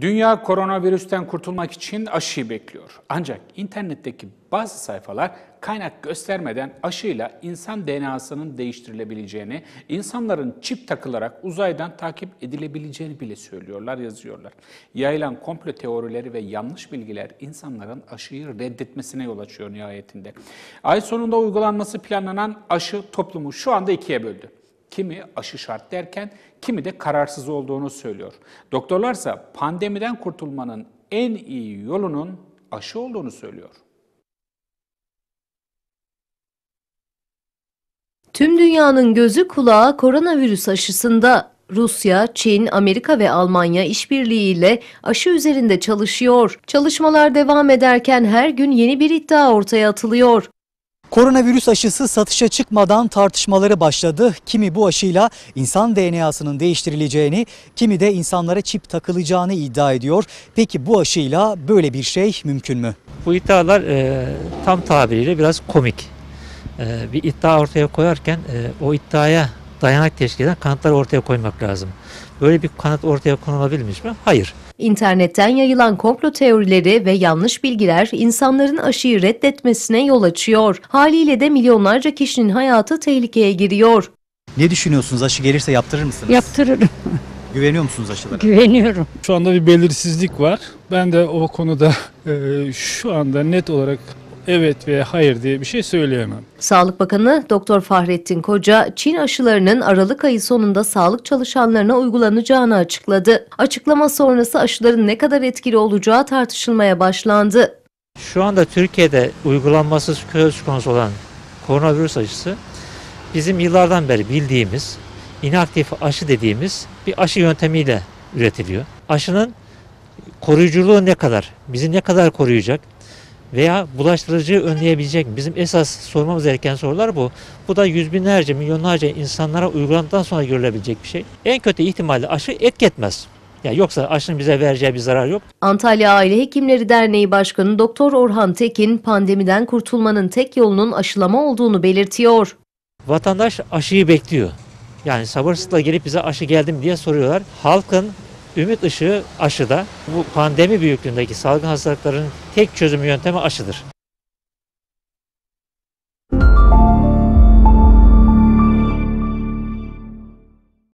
Dünya koronavirüsten kurtulmak için aşıyı bekliyor. Ancak internetteki bazı sayfalar kaynak göstermeden aşıyla insan DNA'sının değiştirilebileceğini, insanların çip takılarak uzaydan takip edilebileceğini bile söylüyorlar, yazıyorlar. Yayılan komplo teorileri ve yanlış bilgiler insanların aşıyı reddetmesine yol açıyor nihayetinde. Ay sonunda uygulanması planlanan aşı toplumu şu anda ikiye böldü. Kimi aşı şart derken kimi de kararsız olduğunu söylüyor. Doktorlarsa pandemiden kurtulmanın en iyi yolunun aşı olduğunu söylüyor. Tüm dünyanın gözü kulağı koronavirüs aşısında. Rusya, Çin, Amerika ve Almanya işbirliğiyle aşı üzerinde çalışıyor. Çalışmalar devam ederken her gün yeni bir iddia ortaya atılıyor. Koronavirüs aşısı satışa çıkmadan tartışmaları başladı. Kimi bu aşıyla insan DNA'sının değiştirileceğini, kimi de insanlara çip takılacağını iddia ediyor. Peki bu aşıyla böyle bir şey mümkün mü? Bu iddialar e, tam tabiriyle biraz komik. E, bir iddia ortaya koyarken e, o iddiaya dayanak teşkil eden kanıtları ortaya koymak lazım. Böyle bir kanıt ortaya konulabilmiş mi? Hayır. İnternetten yayılan komplo teorileri ve yanlış bilgiler insanların aşıyı reddetmesine yol açıyor. Haliyle de milyonlarca kişinin hayatı tehlikeye giriyor. Ne düşünüyorsunuz? Aşı gelirse yaptırır mısınız? Yaptırırım, Güveniyor musunuz aşılara? güveniyorum. Şu anda bir belirsizlik var. Ben de o konuda e, şu anda net olarak evet veya hayır diye bir şey söyleyemem. Sağlık Bakanı Doktor Fahrettin Koca, Çin aşılarının Aralık ayı sonunda sağlık çalışanlarına uygulanacağını açıkladı. Açıklama sonrası aşıların ne kadar etkili olacağı tartışılmaya başlandı. Şu anda Türkiye'de uygulanması söz konusu olan koronavirüs aşısı bizim yıllardan beri bildiğimiz inaktif aşı dediğimiz bir aşı yöntemiyle üretiliyor. Aşının koruyuculuğu ne kadar? Bizi ne kadar koruyacak? Veya bulaştırıcıyı önleyebilecek mi? Bizim esas sormamız gereken sorular bu. Bu da yüz binlerce, milyonlarca insanlara uygulandıktan sonra görülebilecek bir şey. En kötü ihtimalle aşı etki etmez. Ya yoksa aşının bize vereceği bir zarar yok. Antalya Aile Hekimleri Derneği Başkanı Doktor Orhan Tekin, pandemiden kurtulmanın tek yolunun aşılama olduğunu belirtiyor. Vatandaş aşıyı bekliyor. Yani sabırsızlıkla gelip bize aşı geldi mi diye soruyorlar. Halkın ümit ışığı aşıda. Bu pandemi büyüklüğündeki salgın hastalıkların tek çözüm yöntemi aşıdır.